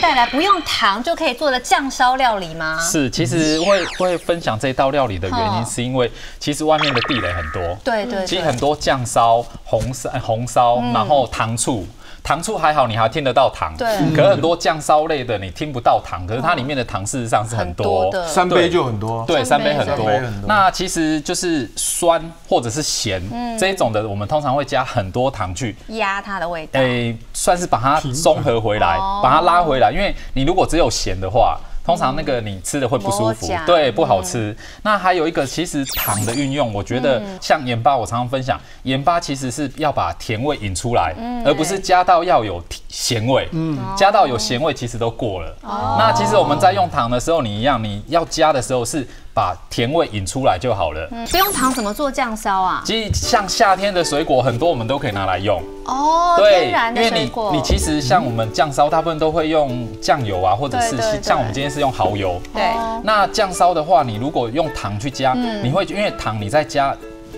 带来不用糖就可以做的酱烧料理吗？是，其实会会分享这道料理的原因，是因为其实外面的地雷很多，对对，其实很多酱烧、红烧、红烧，然后糖醋。糖醋还好，你还听得到糖。对。可是很多酱烧类的，你听不到糖。可是它里面的糖事实上是很多的。三杯就很多。对，三杯很多。那其实就是酸或者是咸这一种的，我们通常会加很多糖去压它的味道。诶，算是把它综合回来，把它拉回来。因为你如果只有咸的话。通常那个你吃的会不舒服，对，不好吃。那还有一个，其实糖的运用，我觉得像盐巴，我常常分享，盐巴其实是要把甜味引出来，而不是加到要有咸味。嗯，加到有咸味其实都过了。那其实我们在用糖的时候，你一样，你要加的时候是。把甜味引出来就好了。不用糖怎么做酱烧啊？其实像夏天的水果，很多我们都可以拿来用。哦，天然的水果。你你其实像我们酱烧，大部分都会用酱油啊，或者是像我们今天是用蚝油。对。那酱烧的话，你如果用糖去加，你会因为糖你再加。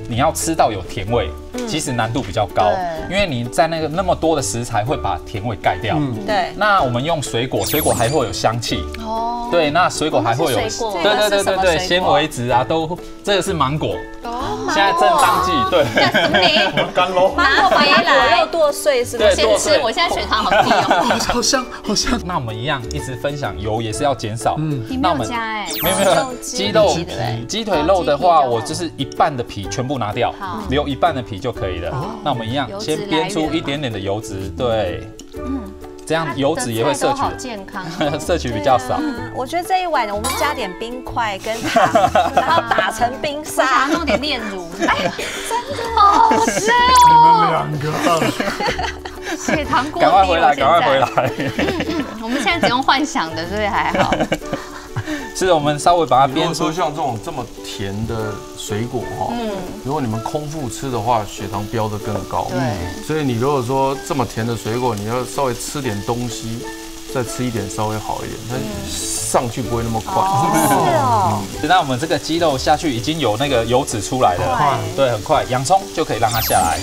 你要吃到有甜味，其实难度比较高，因为你在那个那么多的食材会把甜味盖掉。对。那我们用水果，水果还会有香气。哦。对，那水果还会有。对对对对对，纤维质啊，都这个是芒果。哦。现在正当季，对。什么名？干喽。芒果回来又剁碎是不是？先吃，我现在血糖好低哦。好香，好香。那我们一样一直分享油也是要减少。嗯。那我们加哎？没有没有。鸡肉鸡腿肉的话，我就是一半的皮全部。拿掉，留一半的皮就可以了。那我们一样，先煸出一点点的油脂，对，嗯，这样油脂也会摄取健康，摄取比较少。我觉得这一碗我们加点冰块跟糖，然后打成冰沙，弄点炼乳，哎，真的好吃哦！你们两个，血糖过低，赶快回来，赶快回来。我们现在只用幻想的，所以还好。是，我们稍微把它煸出。说像这种这么甜的水果哈，嗯，如果你们空腹吃的话，血糖飙得更高。对。所以你如果说这么甜的水果，你要稍微吃点东西，再吃一点稍微好一点，它上去不会那么快。是哦。那我们这个鸡肉下去已经有那个油脂出来了，对，很快。洋葱就可以让它下来。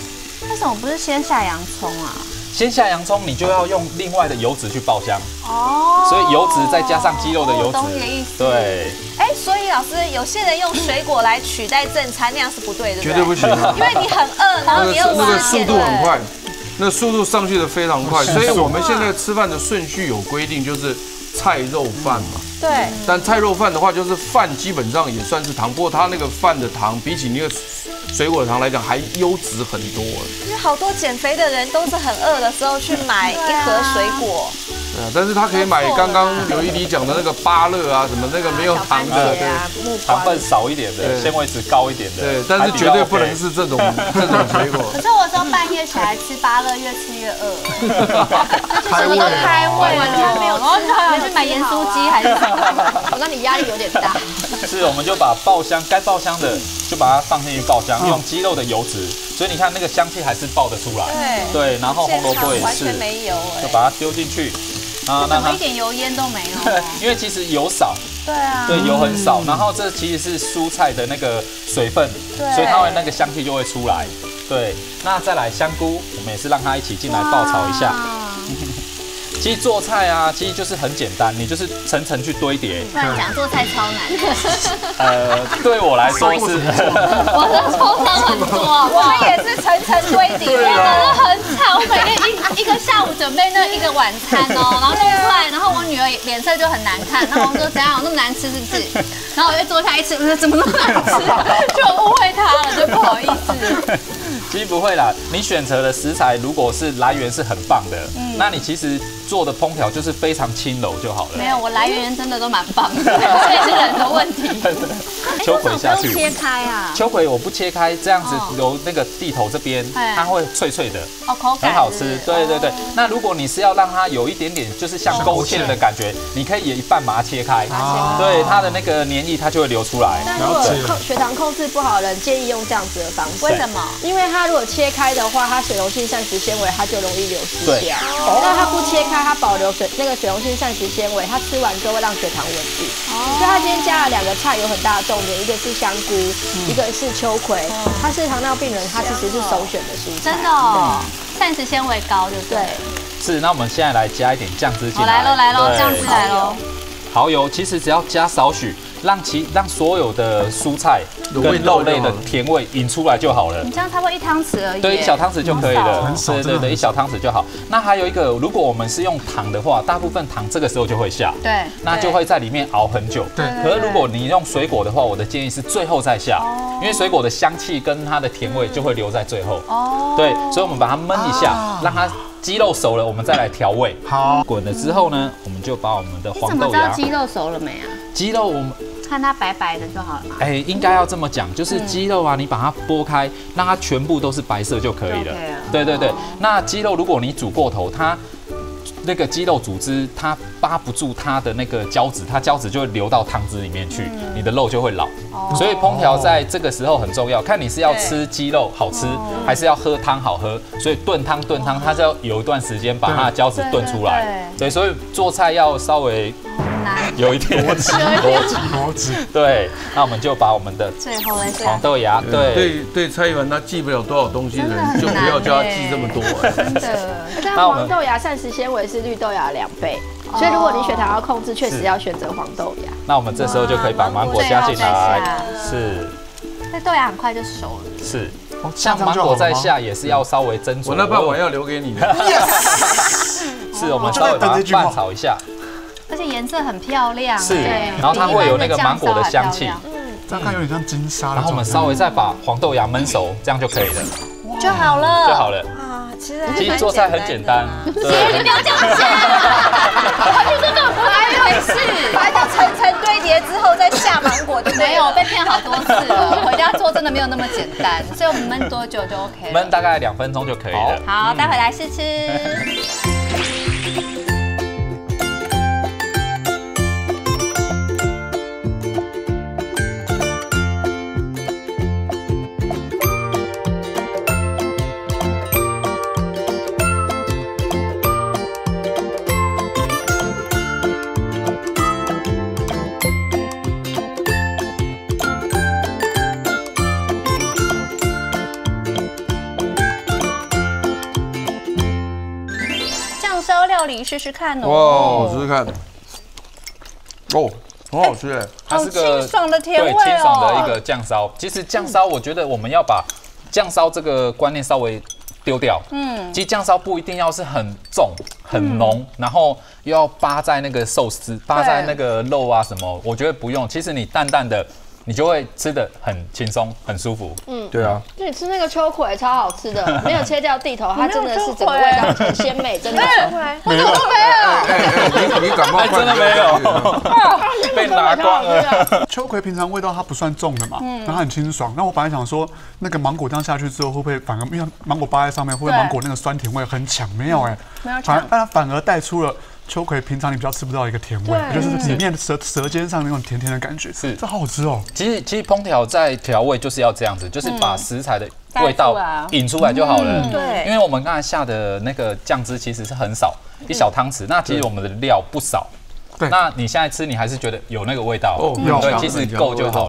为什么不是先下洋葱啊？先下洋葱，你就要用另外的油脂去爆香哦，所以油脂再加上鸡肉的油脂，你的意思对。哎，所以老师，有些人用水果来取代正餐，那样是不对的，绝对不行。因为你很饿，然后你又那个速度很快，那速度上去的非常快，所以我们现在吃饭的顺序有规定，就是菜肉饭嘛。对。但菜肉饭的话，就是饭基本上也算是糖，不过它那个饭的糖比起那个。水果糖来讲还优质很多，因为好多减肥的人都是很饿的时候去买一盒水果。对啊，但是他可以买刚刚刘一迪讲的那个芭乐啊，什么那个没有糖的，对，糖分少一点的，纤维质高一点的。对，但是绝对不能是这种 这种水果。可是我说半夜起来吃芭乐，越吃越饿。开胃，开胃，完全没有吃，你是买盐酥鸡还是什么？我那你压力有点大。是，我们就把爆香该爆香的就把它放进去爆香，用鸡肉的油脂，所以你看那个香气还是爆得出来。对，对，然后红萝卜也是，没油，就把它丢进去。啊，怎么一点油烟都没有？因为其实油少，对啊，对油很少，然后这其实是蔬菜的那个水分，所以它会那个香气就会出来。对，那再来香菇，我们也是让它一起进来爆炒一下。其实做菜啊，其实就是很简单，你就是层层去堆叠。不然讲做菜超难。呃，对我来说是。我的抽伤很多，我们也是层层堆叠，真的很惨。我每天一一个下午准备那一个晚餐哦，然后弄出来，然后我女儿脸色就很难看，然后我说怎样，那么难吃是不是？然后我就坐下一吃，我说怎么那么难吃？就误会她了，就不好意思。其实不会啦，你选择的食材如果是来源是很棒的，嗯那你其实。做的烹调就是非常轻柔就好了。没有，我来源真的都蛮棒的，所以是人的问题。秋葵下去，切开啊？秋葵我不切开，这样子由那个地头这边，它会脆脆的，哦，口感很好吃。对对对，那如果你是要让它有一点点就是像勾芡的感觉，你可以也一半把它切开，对它的那个黏液它就会流出来。那如果控血糖控制不好的人，建议用这样子的方式。为什么？因为它如果切开的话，它水溶性膳食纤维它就容易流失掉。那它不切开。它保留水那个水溶性膳食纤维，它吃完之后会让血糖稳定。哦，所以它今天加了两个菜，有很大的重点，一个是香菇，一个是秋葵。它是糖尿病人，它其实是首选的蔬菜。真的哦，膳食纤维高就对。是，那我们现在来加一点酱汁进来。来喽来喽，酱汁来喽。蚝油其实只要加少许，让其让所有的蔬菜跟肉类的甜味引出来就好了你。这样差不多一汤匙而已。对，一小汤匙就可以了很。少对对对，一小汤匙就好。那还有一个，如果我们是用糖的话，大部分糖这个时候就会下，对，那就会在里面熬很久。对可是如果你用水果的话，我的建议是最后再下，因为水果的香气跟它的甜味就会留在最后。哦，对，所以我们把它焖一下，让它鸡肉熟了，我们再来调味。好，滚了之后呢，我们就把我们的黄豆芽、知道鸡肉熟了没啊？鸡肉，我们看它白白的就好了嘛。哎，应该要这么讲，就是鸡肉啊，你把它剥开，让它全部都是白色就可以了。对对对，那鸡肉如果你煮过头，它那个肌肉组织它扒不住它的那个胶质，它胶质就会流到汤汁里面去，你的肉就会老。所以烹调在这个时候很重要，看你是要吃鸡肉好吃，还是要喝汤好喝。所以炖汤炖汤，它是要有一段时间把它的胶质炖出来。对，所以做菜要稍微很难。有一点逻辑，逻辑。逻辑，对，那我们就把我们的最后嘞，黄豆芽，对，对对，蔡依文他记不了多少东西的人，就不要叫他记这么多。真的。但那黄豆芽膳食纤维是绿豆芽两倍，所以如果你血糖要控制，确实要选择黄豆芽。那我们这时候就可以把芒果加进来，是那豆芽很快就熟了。是。哦像芒果在下也是要稍微斟酌。我那半碗要留给你的。是，我们稍微把它拌炒一下。颜色很漂亮。是，对然后它会有那个芒果的香气。嗯这样看有点像金沙。然后我们稍微再把黄豆芽焖熟，这样就可以了。就好了。就好了。啊，其实其实做菜很简单。姐，你不要这样讲。你说这么不还以为是？把它层层堆叠之后再下芒果就没有被骗好多次了。回家做真的没有那么简单，所以我们焖多久就 OK 了。焖大概两分钟就可以了。好，待会来试吃。试试看哇，哦。我试试看。哦，很好吃哎。它是个清爽的甜味对清爽的一哦。个酱烧。其实酱烧，我觉得我们要把酱烧这个观念稍微丢掉。嗯，其实酱烧不一定要是很重、很浓，然后又要扒在那个寿司、扒在那个肉啊什么，我觉得不用。其实你淡淡的，你就会吃的很轻松、很舒服。嗯对啊，就你吃那个秋葵超好吃的，没有切掉地头，它真的是整个味道很鲜美，真的。没了，哎哎，你你感冒哎，真的没有，被拿光了。秋葵平常味道它不算重的嘛，然后它很清爽。那我本来想说，那个芒果这样下去之后，会不会反而因为芒果扒在上面，会不会芒果那个酸甜味很强？没有哎，没有反而抢。但它反而带出了秋葵平常你比较吃不到一个甜味，就是里面舌舌尖上那种甜甜的感觉。是。这好好吃哦。其实其实烹调在调味就是要这样子，就是把食材的味道引出来就好了。对。因为我们刚才下的那个酱汁其实是很少，一小汤匙。那其实我们的料不少。对。那你现在吃，你还是觉得有那个味道。哦对，有其实够就好